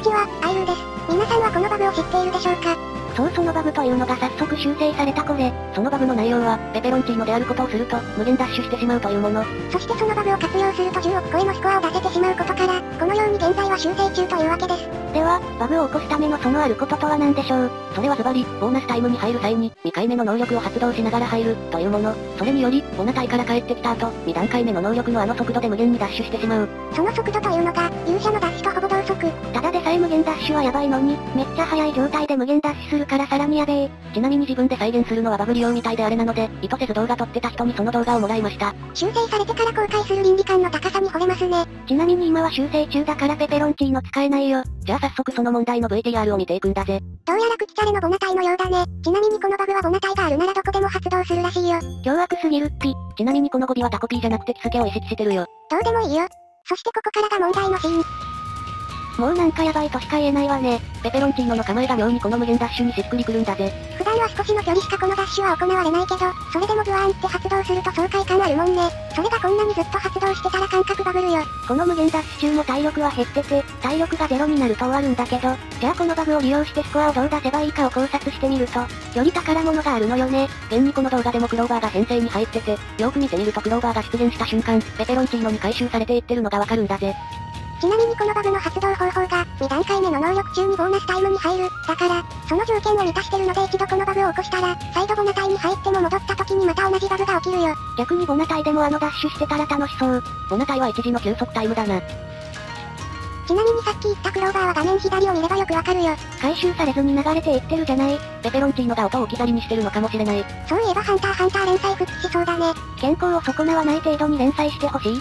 にちは、アイルーです。皆さんはこのバグを知っているでしょうか？そうそのバグというのが早速修正されたこれ。そのバグの内容は、ペペロンチーノであることをすると、無限ダッシュしてしまうというもの。そしてそのバグを活用すると10億超えのスコアを出せてしまうことから、このように現在は修正中というわけです。では、バグを起こすためのそのあることとは何でしょう？それはズバリ、ボーナスタイムに入る際に、2回目の能力を発動しながら入る、というもの。それにより、ボナタイから帰ってきた後、2段階目の能力のあの速度で無限にダッシュしてしまう。その速度というのが、勇者のダッシュとほぼ同速。ただでさえ無限ダッシュはやばいのに、めっちゃ速い状態で無限ダッシュするからさらにやべえ。ちなみに自分で再現するのはバグ利用みたいであれなので、意図せず動画撮ってた人にその動画をもらいました。修正されてから公開する倫理観の高さに惚れますね。ちなみに今は修正中だからペペロンチーノ使えないよ。じゃあ早速その問題の VTR を見ていくんだぜ。どうやら口チャレのボナタイのようだね。ちなみにこのバグはボナタイがあるならどこでも発動するらしいよ。凶悪すぎるっぴ。ちなみにこの語尾はタコピーじゃなくてキスケを意識してるよ。どうでもいいよ。そしてここからが問題のシーン。もうなんかやばいとしか言えないわね。ペペロンチーノの構えが妙にこの無限ダッシュにしっくりくるんだぜ。普段は少しの距離しかこのダッシュは行われないけど、それでもブワーンって発動すると爽快感あるもんね。それがこんなにずっと発動してたら感覚バグるよ。この無限ダッシュ中も体力は減ってて、体力がゼロになると終わるんだけど、じゃあこのバグを利用してスコアをどう出せばいいかを考察してみると、より宝物があるのよね。現にこの動画でもクローバーが編成に入ってて、よく見てみるとクローバーが出現した瞬間、ペペロンチーノに回収されていってるのがわかるんだぜ。ちなみにこのバグの発動方法が、2段階目の能力中にボーナスタイムに入る。だから、その条件を満たしてるので一度このバグを起こしたら、再度ボナタイに入っても戻った時にまた同じバグが起きるよ。逆にボナタイでもあのダッシュしてたら楽しそう。ボナタイは一時の休息タイムだな。ちなみにさっき言ったクローバーは画面左を見ればよくわかるよ。回収されずに流れていってるじゃない？ペペロンチーノが音を置き去りにしてるのかもしれない。そういえばハンターハンター連載復帰しそうだね。健康を損なわない程度に連載してほしい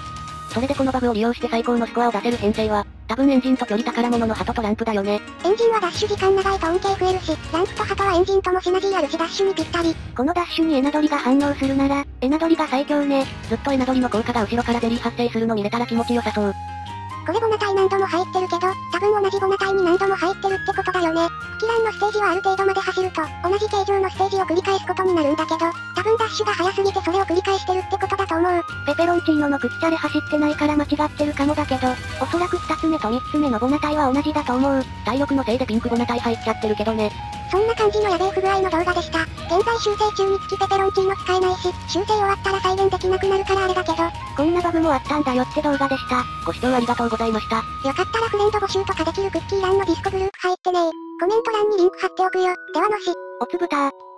それでこのバグを利用して最高のスコアを出せる編成は、多分エンジンと距離宝物の鳩とランプだよね。エンジンはダッシュ時間長いと恩恵増えるし、ランプと鳩はエンジンともシナジーあるしダッシュにぴったり。このダッシュにエナドリが反応するなら、エナドリが最強ね。ずっとエナドリの効果が後ろからゼリー発生するの見れたら気持ちよさそう。これボナタイ何度も入ってるけど、多分同じボナタイに何度も入ってるってことだよね。キランのステージはある程度まで走ると、同じ形状のステージを繰り返すことになるんだけど、多分ダッシュが速すぎてそれを繰り返してるってこと思う。ペペロンチーノの口チャレ走ってないから間違ってるかもだけど、おそらく2つ目と3つ目のボナタイは同じだと思う。体力のせいでピンクボナタイ入っちゃってるけどね。そんな感じのやべえ不具合の動画でした。現在修正中につきペペロンチーノ使えないし、修正終わったら再現できなくなるからあれだけど、こんなバグもあったんだよって動画でした。ご視聴ありがとうございました。よかったらフレンド募集とかできるクッキーランのディスコグループ入ってねコメント欄にリンク貼っておくよ。ではのし。おつぶたー。